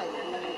life.